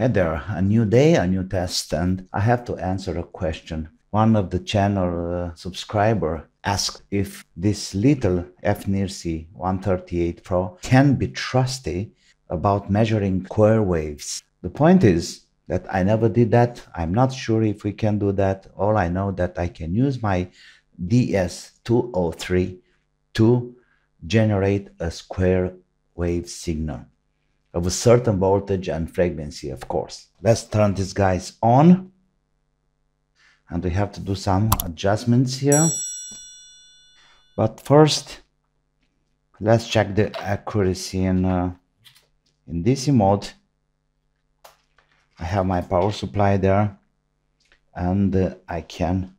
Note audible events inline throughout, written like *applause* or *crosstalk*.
Hey there, a new day, a new test, and I have to answer a question. One of the channel uh, subscriber asked if this little FNIRSI 138 Pro can be trusty about measuring square waves. The point is that I never did that. I'm not sure if we can do that. All I know that I can use my DS203 to generate a square wave signal of a certain voltage and frequency, of course. Let's turn these guys on. And we have to do some adjustments here. But first, let's check the accuracy in, uh, in DC mode. I have my power supply there and uh, I can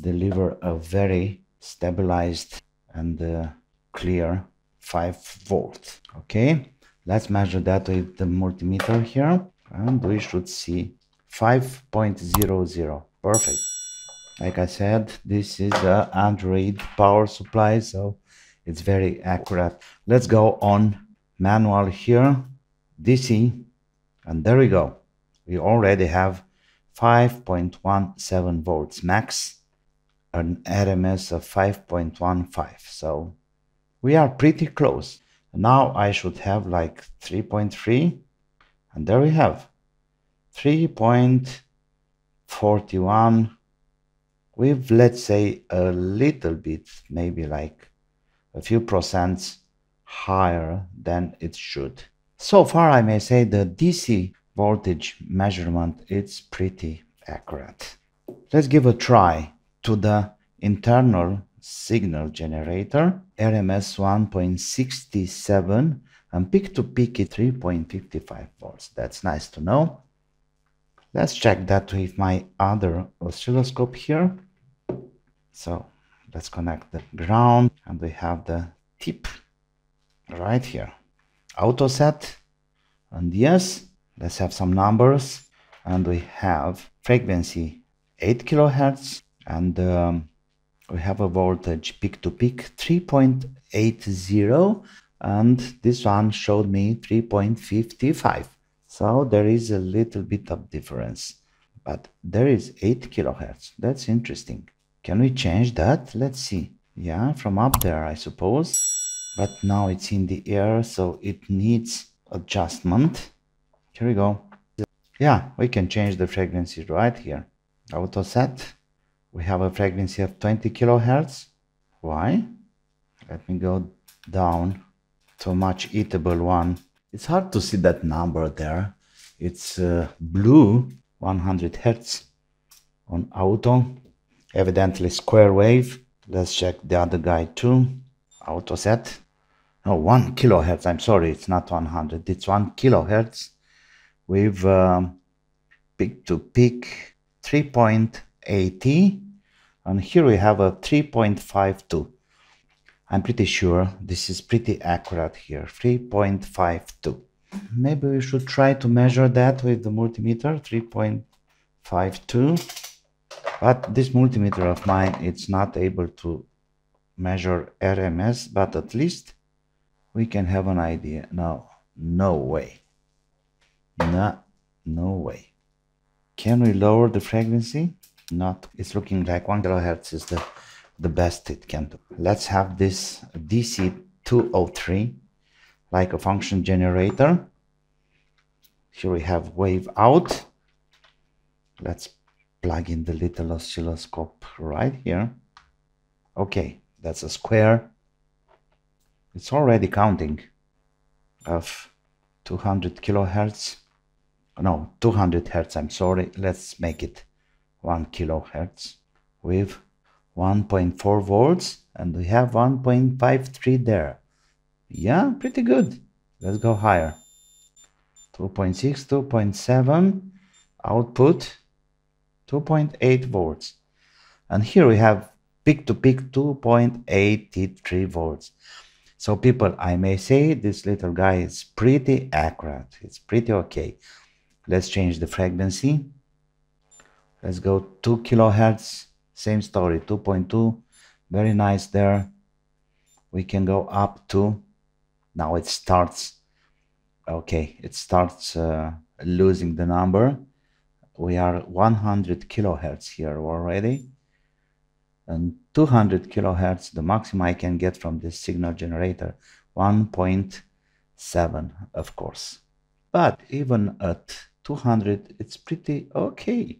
deliver a very stabilized and uh, clear 5 volt okay let's measure that with the multimeter here and we should see 5.00 perfect. Like I said this is a Android power supply so it's very accurate. Let's go on manual here DC and there we go. We already have 5.17 volts max an RMS of 5.15 so we are pretty close now I should have like 3.3 and there we have 3.41 with let's say a little bit maybe like a few percents higher than it should. So far I may say the DC voltage measurement it's pretty accurate. Let's give a try to the internal signal generator, RMS 1.67 and peak to peak is 3.55 volts. That's nice to know. Let's check that with my other oscilloscope here. So let's connect the ground and we have the tip right here. Auto set and yes, let's have some numbers and we have frequency 8 kilohertz and um, we have a voltage peak to peak 3.80 and this one showed me 3.55 so there is a little bit of difference but there is 8 kilohertz. That's interesting. Can we change that? Let's see. Yeah from up there i suppose. But now it's in the air so it needs adjustment. Here we go. Yeah we can change the frequency right here. Auto set we have a frequency of 20 kilohertz. Why? Let me go down to much eatable one. It's hard to see that number there. It's uh, blue 100 hertz on auto. Evidently square wave. Let's check the other guy too. Auto set. No, 1 kilohertz. I'm sorry, it's not 100. It's 1 kilohertz with um, peak to peak 3.80 and here we have a 3.52 I'm pretty sure this is pretty accurate here 3.52 maybe we should try to measure that with the multimeter 3.52 but this multimeter of mine it's not able to measure RMS but at least we can have an idea. No no way. No no way. Can we lower the frequency not it's looking like one kilohertz is the the best it can do. Let's have this dc 203 like a function generator. Here we have wave out. Let's plug in the little oscilloscope right here. Okay that's a square. It's already counting of 200 kilohertz. No 200 hertz i'm sorry. Let's make it 1 kilohertz with 1.4 volts and we have 1.53 there. Yeah pretty good. Let's go higher. 2.6 2.7 output 2.8 volts. And here we have peak to peak 2.83 volts. So people i may say this little guy is pretty accurate. It's pretty okay. Let's change the frequency let's go 2 kilohertz same story 2.2 very nice there we can go up to now it starts okay it starts uh, losing the number. We are 100 kilohertz here already. And 200 kilohertz, the maximum I can get from this signal generator, 1.7, of course. But even at 200, it's pretty okay.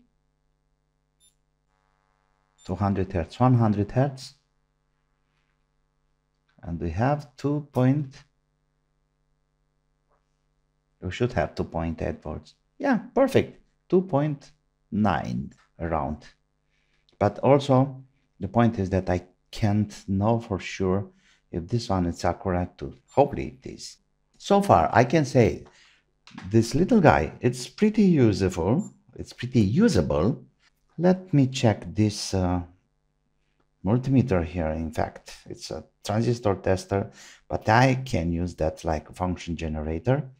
200 hertz, 100 hertz. And we have 2 point, we should have 2.8 volts. Yeah, perfect. 2.9 around. But also, the point is that I can't know for sure if this one is accurate too. Hopefully it is. So far, I can say this little guy, it's pretty useful. It's pretty usable. Let me check this uh, multimeter here. In fact, it's a transistor tester, but I can use that like a function generator.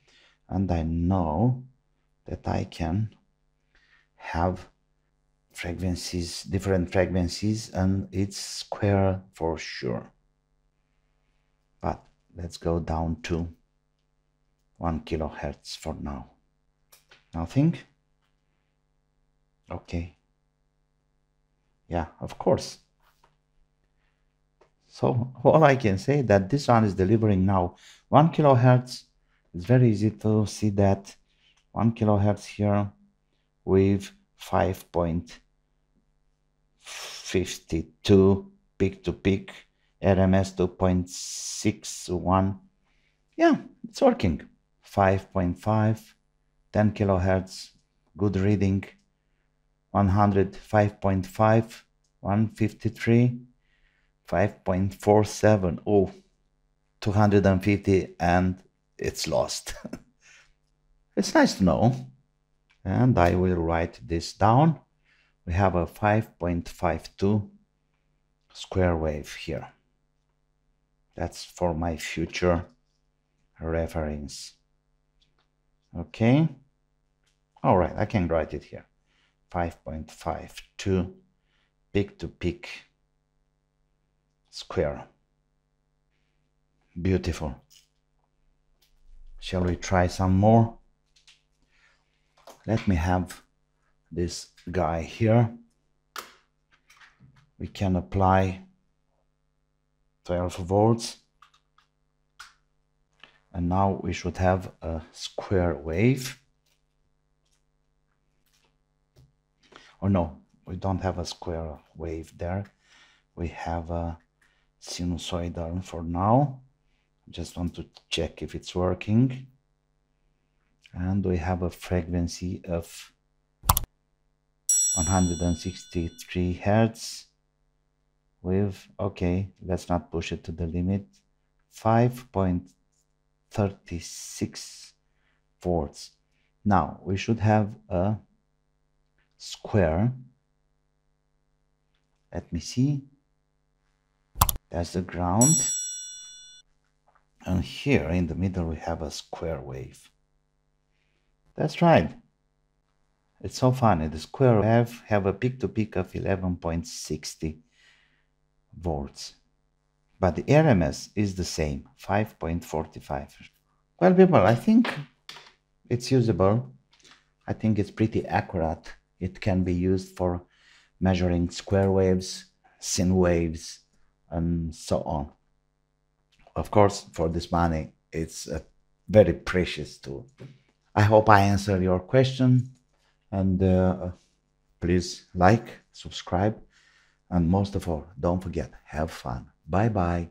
And I know that I can have frequencies, different frequencies, and it's square for sure. But let's go down to 1 kilohertz for now. Nothing? Okay. Yeah, of course. So all I can say that this one is delivering now 1 kilohertz. It's very easy to see that 1 kilohertz here with 5.52 peak to peak RMS 2.61 yeah it's working 5.5 10 kilohertz good reading 105.5 153 5.47 oh 250 and it's lost. *laughs* It's nice to know. And I will write this down. We have a 5.52 square wave here. That's for my future reference. Okay. All right I can write it here 5.52 peak to peak square. Beautiful. Shall we try some more? Let me have this guy here. We can apply 12 volts. And now we should have a square wave or no we don't have a square wave there. We have a sinusoidal for now. Just want to check if it's working. And we have a frequency of 163 hertz with okay let's not push it to the limit 5.36 volts. Now we should have a square. Let me see. That's the ground. And here in the middle we have a square wave. That's right. It's so funny. The square wave have a peak to peak of 11.60 volts. But the RMS is the same 5.45 well people I think it's usable. I think it's pretty accurate it can be used for measuring square waves sine waves and so on. Of course for this money it's a very precious tool. I hope I answered your question and uh, please like subscribe and most of all don't forget have fun. Bye bye